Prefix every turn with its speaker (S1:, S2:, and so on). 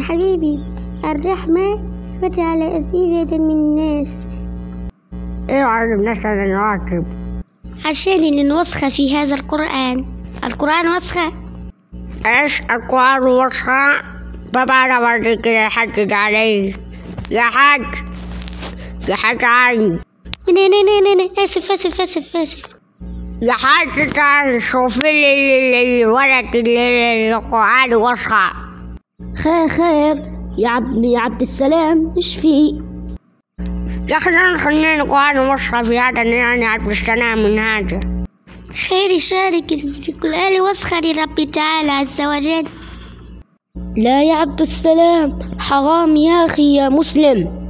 S1: حبيبي الرحمة وجعل أزيدة من الناس.
S2: إيه عايز نسأل الواجب
S1: عشان الوسخة في هذا القرآن. القرآن وسخة؟
S2: إيش اقوال وصفة بابا أنا بدي كده يحجج علي. يا حاج يا حاج
S1: ني ني ني ني آسف آسف آسف آسف.
S2: يا حاج تعال شوف لي ال- ال- الولد اللي القرآن وصفة
S1: خير خير. يا عبد يا عبد السلام إيش في؟
S2: يا أخي خلينا القرآن وصفة في هذا يعني عبد السلام من هذا.
S1: خير يشارك القرآن وسخة لرب تعالى عز وجل. لا يا عبد السلام حرام يا أخي يا مسلم.